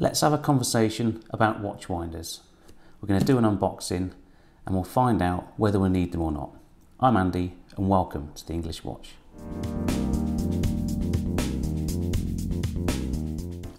let's have a conversation about watch winders. We're going to do an unboxing and we'll find out whether we need them or not. I'm Andy and welcome to the English Watch.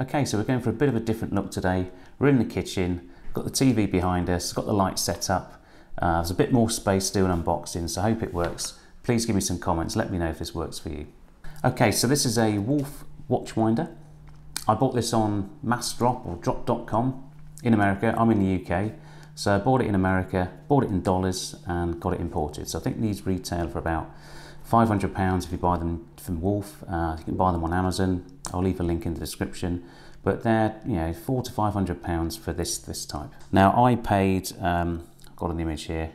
Okay, so we're going for a bit of a different look today. We're in the kitchen, got the TV behind us, got the lights set up. Uh, there's a bit more space to do an unboxing, so I hope it works. Please give me some comments, let me know if this works for you. Okay, so this is a Wolf watch winder. I bought this on Massdrop or drop.com in America. I'm in the UK. So I bought it in America, bought it in dollars and got it imported. So I think these retail for about £500 if you buy them from Wolf. Uh, you can buy them on Amazon. I'll leave a link in the description. But they're you know four to five hundred pounds for this this type. Now I paid. Um, I've got an image here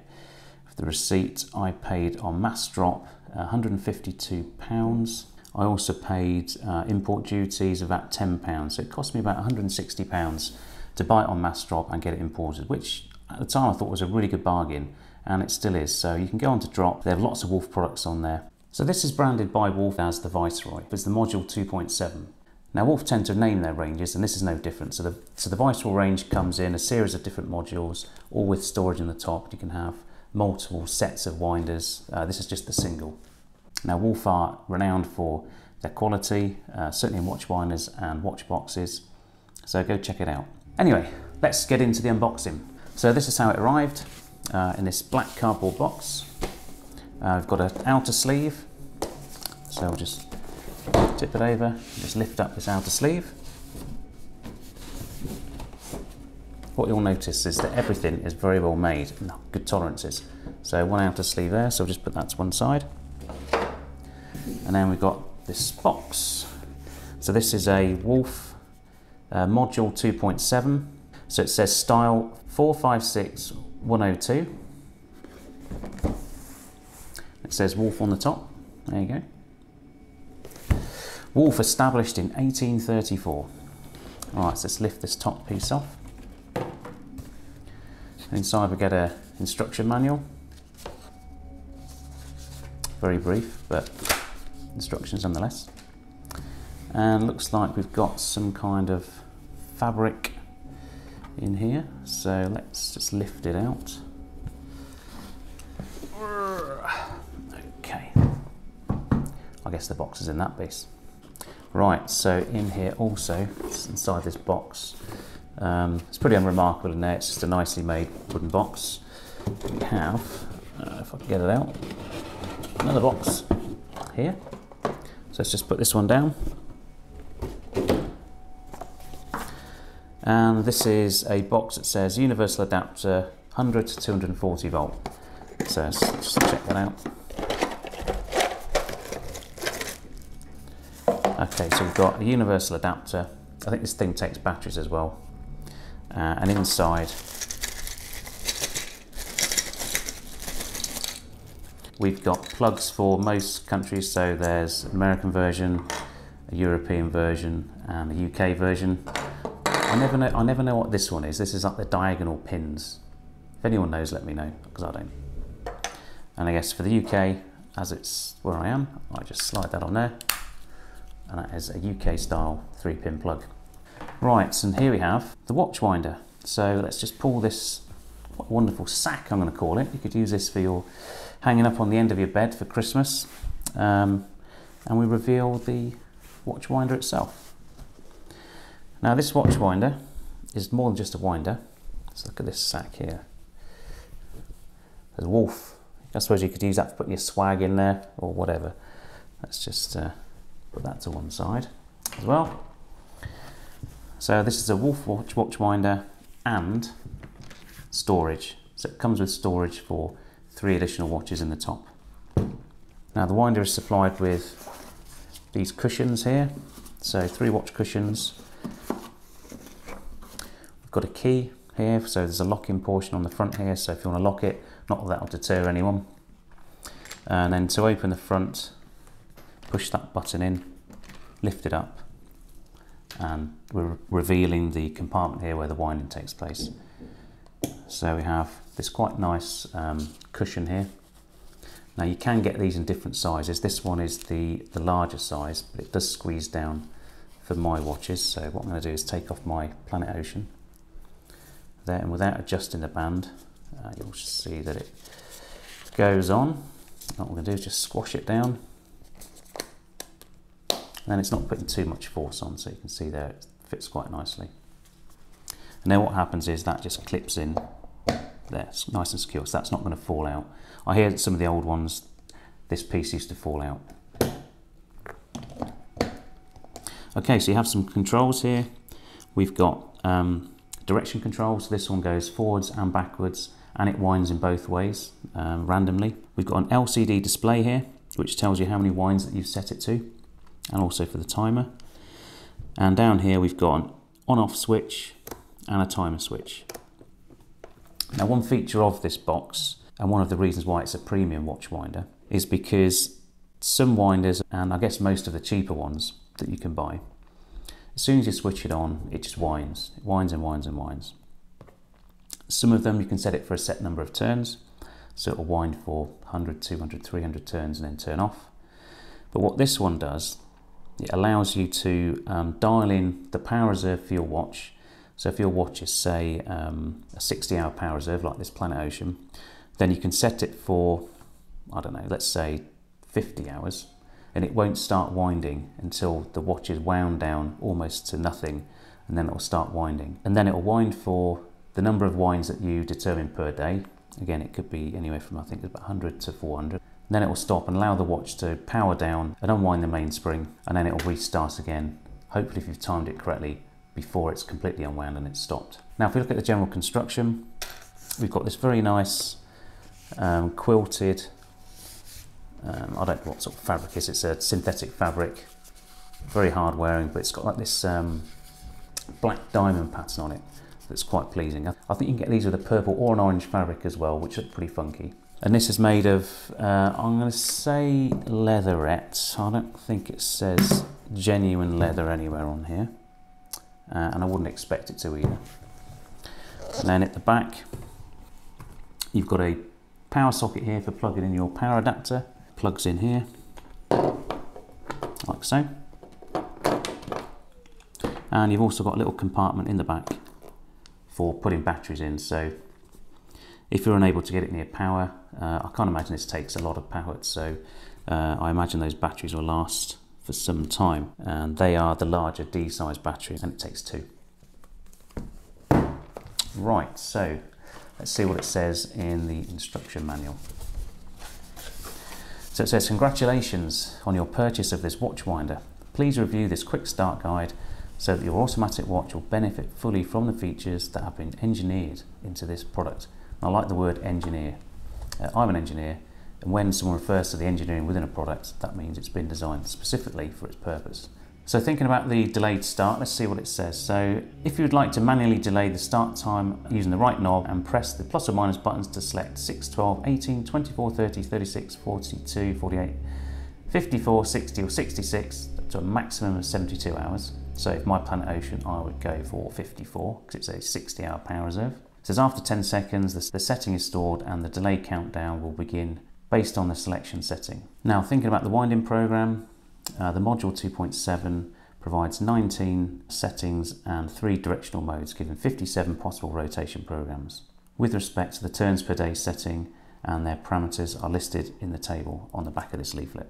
of the receipt. I paid on Massdrop 152 pounds. I also paid uh, import duties of about £10, so it cost me about £160 to buy it on Massdrop and get it imported, which at the time I thought was a really good bargain, and it still is. So you can go on to Drop, they have lots of Wolf products on there. So this is branded by Wolf as the Viceroy, it's the Module 2.7. Now Wolf tend to name their ranges, and this is no different. So the, so the Viceroy range comes in a series of different modules, all with storage in the top. You can have multiple sets of winders. Uh, this is just the single. Now Wolf are renowned for their quality, uh, certainly in watch winders and watch boxes, so go check it out. Anyway, let's get into the unboxing. So this is how it arrived uh, in this black cardboard box. Uh, we've got an outer sleeve, so we'll just tip it over, just lift up this outer sleeve. What you'll notice is that everything is very well made, good tolerances. So one outer sleeve there, so we'll just put that to one side. And then we've got this box. So this is a Wolf uh, Module 2.7. So it says style 456102. It says Wolf on the top. There you go. Wolf established in 1834. All right, so let's lift this top piece off. Inside we get a instruction manual. Very brief, but instructions nonetheless. And looks like we've got some kind of fabric in here. So let's just lift it out. Okay. I guess the box is in that piece. Right, so in here also, inside this box, um, it's pretty unremarkable in there, it's just a nicely made wooden box. We have, uh, if I can get it out, another box here. Let's just put this one down. And this is a box that says universal adapter 100 to 240 volt. So let's just check that out. Okay, so we've got a universal adapter. I think this thing takes batteries as well. Uh, and inside We've got plugs for most countries, so there's an American version, a European version, and a UK version. I never know. I never know what this one is. This is like the diagonal pins. If anyone knows, let me know because I don't. And I guess for the UK, as it's where I am, I just slide that on there, and that is a UK style three pin plug. Right, and here we have the watch winder. So let's just pull this wonderful sack, I'm going to call it. You could use this for your hanging up on the end of your bed for Christmas. Um, and we reveal the watch winder itself. Now this watch winder is more than just a winder. Let's look at this sack here. There's a wolf. I suppose you could use that for putting your swag in there or whatever. Let's just uh, put that to one side as well. So this is a wolf watch, watch winder and storage. So it comes with storage for three additional watches in the top. Now the winder is supplied with these cushions here. So three watch cushions. We've got a key here, so there's a locking portion on the front here. So if you want to lock it, not that that'll deter anyone. And then to open the front, push that button in, lift it up, and we're revealing the compartment here where the winding takes place. So we have this quite nice um, cushion here. Now you can get these in different sizes. This one is the, the larger size, but it does squeeze down for my watches. So what I'm going to do is take off my Planet Ocean there and without adjusting the band, uh, you'll see that it goes on. What we're going to do is just squash it down. And it's not putting too much force on, so you can see there it fits quite nicely. And then what happens is that just clips in there, it's nice and secure, so that's not going to fall out. I hear some of the old ones, this piece used to fall out. Okay, so you have some controls here. We've got um, direction control, so this one goes forwards and backwards, and it winds in both ways um, randomly. We've got an LCD display here, which tells you how many winds that you've set it to, and also for the timer. And down here we've got an on-off switch and a timer switch. Now one feature of this box, and one of the reasons why it's a premium watch winder, is because some winders, and I guess most of the cheaper ones, that you can buy. As soon as you switch it on, it just winds. It winds and winds and winds. Some of them you can set it for a set number of turns, so it will wind for 100, 200, 300 turns and then turn off. But what this one does, it allows you to um, dial in the power reserve for your watch. So if your watch is say um, a 60 hour power reserve like this Planet Ocean, then you can set it for, I don't know, let's say 50 hours and it won't start winding until the watch is wound down almost to nothing and then it will start winding. And then it will wind for the number of winds that you determine per day. Again it could be anywhere from I think about 100 to 400 and then it will stop and allow the watch to power down and unwind the mainspring and then it will restart again hopefully if you've timed it correctly before it's completely unwound and it's stopped now if we look at the general construction we've got this very nice um, quilted um, I don't know what sort of fabric is. It's a synthetic fabric, very hard wearing, but it's got like this um, black diamond pattern on it that's quite pleasing. I think you can get these with a purple or an orange fabric as well, which look pretty funky. And this is made of, uh, I'm going to say leatherette. I don't think it says genuine leather anywhere on here. Uh, and I wouldn't expect it to either. And then at the back, you've got a power socket here for plugging in your power adapter plugs in here, like so. And you've also got a little compartment in the back for putting batteries in. So if you're unable to get it near power, uh, I can't imagine this takes a lot of power. So uh, I imagine those batteries will last for some time. And they are the larger D size batteries and it takes two. Right, so let's see what it says in the instruction manual. So it says, congratulations on your purchase of this watch winder. Please review this quick start guide so that your automatic watch will benefit fully from the features that have been engineered into this product. And I like the word engineer. Uh, I'm an engineer, and when someone refers to the engineering within a product, that means it's been designed specifically for its purpose. So thinking about the delayed start, let's see what it says. So if you'd like to manually delay the start time using the right knob and press the plus or minus buttons to select 6, 12, 18, 24, 30, 36, 42, 48, 54, 60 or 66 up to a maximum of 72 hours. So if my Planet Ocean, I would go for 54 because it's a 60 hour power reserve. It says after 10 seconds, the setting is stored and the delay countdown will begin based on the selection setting. Now thinking about the winding program, uh, the module 2.7 provides 19 settings and three directional modes, giving 57 possible rotation programs. With respect to the turns per day setting and their parameters are listed in the table on the back of this leaflet.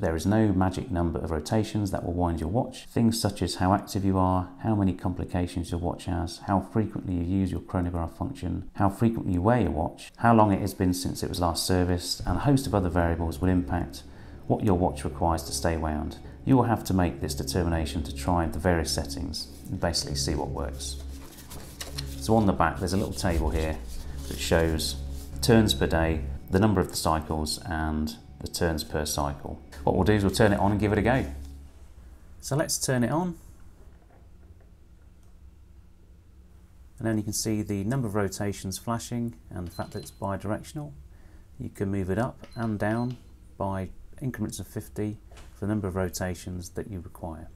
There is no magic number of rotations that will wind your watch. Things such as how active you are, how many complications your watch has, how frequently you use your chronograph function, how frequently you wear your watch, how long it has been since it was last serviced, and a host of other variables will impact what your watch requires to stay wound. You will have to make this determination to try the various settings and basically see what works. So on the back there's a little table here that shows turns per day, the number of the cycles and the turns per cycle. What we'll do is we'll turn it on and give it a go. So let's turn it on. And then you can see the number of rotations flashing and the fact that it's bi-directional. You can move it up and down by increments of 50 for the number of rotations that you require.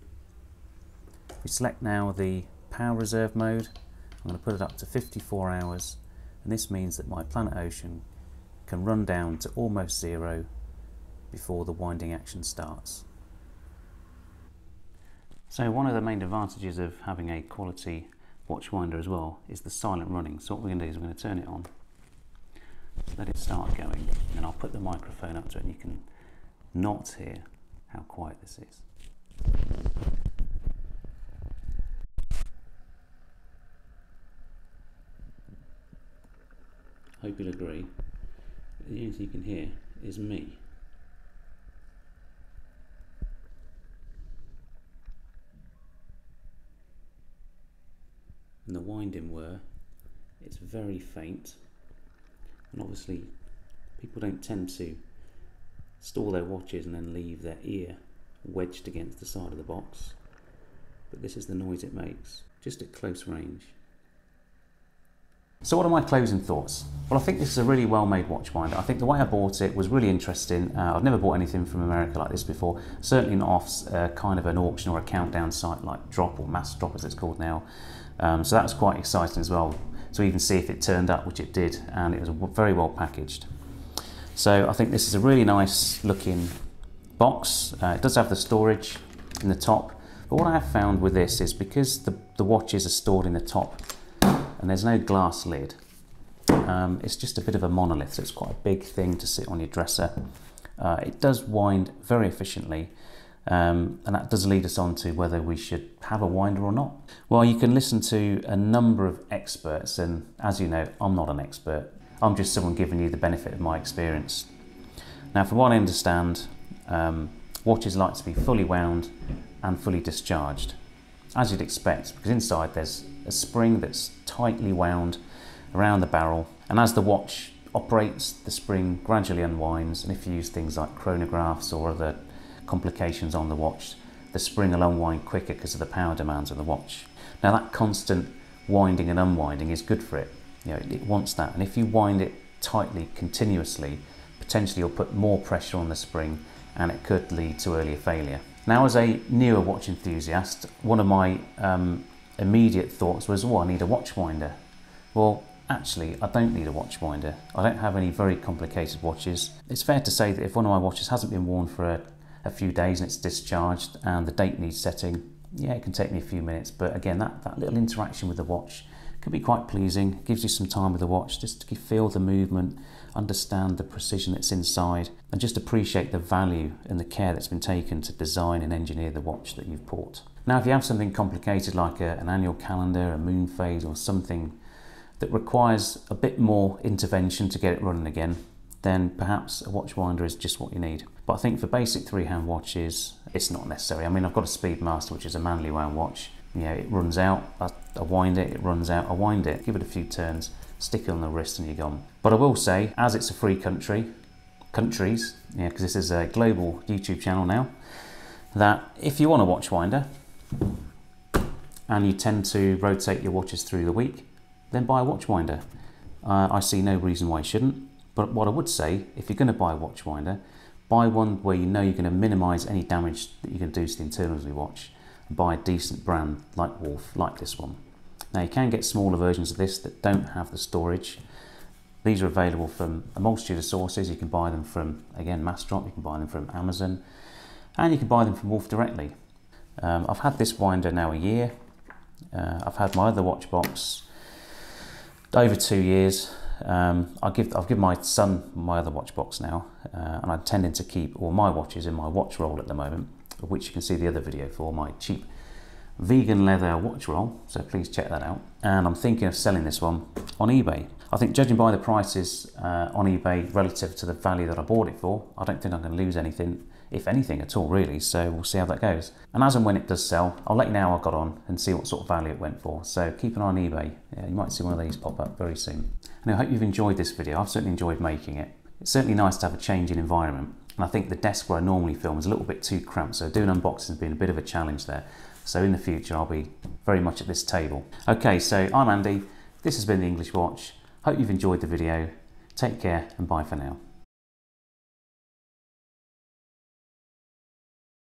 We select now the power reserve mode. I'm going to put it up to 54 hours and this means that my Planet Ocean can run down to almost zero before the winding action starts. So one of the main advantages of having a quality watch winder as well is the silent running. So what we're going to do is we're going to turn it on, let it start going, and I'll put the microphone up to it and you can not hear how quiet this is. Hope you'll agree. The only thing you can hear is me. The winding whir it's very faint. And obviously people don't tend to store their watches and then leave their ear wedged against the side of the box. But this is the noise it makes just at close range so what are my closing thoughts? Well, I think this is a really well-made watch winder. I think the way I bought it was really interesting. Uh, I've never bought anything from America like this before. Certainly not off uh, kind of an auction or a countdown site like Drop or Mass Drop as it's called now. Um, so that was quite exciting as well to even see if it turned up, which it did, and it was very well packaged. So I think this is a really nice looking box. Uh, it does have the storage in the top, but what I have found with this is because the, the watches are stored in the top and there's no glass lid, um, it's just a bit of a monolith, so it's quite a big thing to sit on your dresser. Uh, it does wind very efficiently, um, and that does lead us on to whether we should have a winder or not. Well, you can listen to a number of experts, and as you know, I'm not an expert. I'm just someone giving you the benefit of my experience. Now, from what I understand, um, watches like to be fully wound and fully discharged, as you'd expect, because inside there's a spring that's tightly wound around the barrel, and as the watch operates, the spring gradually unwinds, and if you use things like chronographs or other complications on the watch, the spring will unwind quicker because of the power demands of the watch. Now that constant winding and unwinding is good for it. You know, it wants that. And if you wind it tightly, continuously, potentially you'll put more pressure on the spring and it could lead to earlier failure. Now as a newer watch enthusiast, one of my um, immediate thoughts was, oh, I need a watch winder. Well, actually, I don't need a watch winder. I don't have any very complicated watches. It's fair to say that if one of my watches hasn't been worn for a a few days and it's discharged and the date needs setting, yeah, it can take me a few minutes. But again, that, that little interaction with the watch can be quite pleasing. gives you some time with the watch just to feel the movement, understand the precision that's inside, and just appreciate the value and the care that's been taken to design and engineer the watch that you've bought. Now, if you have something complicated like a, an annual calendar, a moon phase, or something that requires a bit more intervention to get it running again, then perhaps a watch winder is just what you need. But I think for basic three hand watches, it's not necessary. I mean, I've got a Speedmaster, which is a manually wound watch. You know, it runs out, I, I wind it, it runs out, I wind it, give it a few turns, stick it on the wrist and you're gone. But I will say, as it's a free country, countries, yeah, because this is a global YouTube channel now, that if you want a watch winder and you tend to rotate your watches through the week, then buy a watch winder. Uh, I see no reason why you shouldn't. But what I would say, if you're going to buy a watch winder, buy one where you know you're going to minimise any damage that you can do to the internals of your watch. And buy a decent brand like Wolf, like this one. Now you can get smaller versions of this that don't have the storage. These are available from a multitude of sources. You can buy them from, again, Massdrop, you can buy them from Amazon, and you can buy them from Wolf directly. Um, I've had this winder now a year. Uh, I've had my other watch box over two years um, I give, I've given my son my other watch box now, uh, and I'm tending to keep all my watches in my watch roll at the moment, which you can see the other video for my cheap vegan leather watch roll. So please check that out. And I'm thinking of selling this one on eBay. I think judging by the prices uh, on eBay relative to the value that I bought it for, I don't think I'm going to lose anything if anything at all, really. So we'll see how that goes. And as and when it does sell, I'll let you know how I got on and see what sort of value it went for. So keep an eye on eBay. Yeah, you might see one of these pop up very soon. And I hope you've enjoyed this video. I've certainly enjoyed making it. It's certainly nice to have a change in environment. And I think the desk where I normally film is a little bit too cramped. So doing unboxing has been a bit of a challenge there. So in the future, I'll be very much at this table. Okay, so I'm Andy. This has been The English Watch. Hope you've enjoyed the video. Take care and bye for now.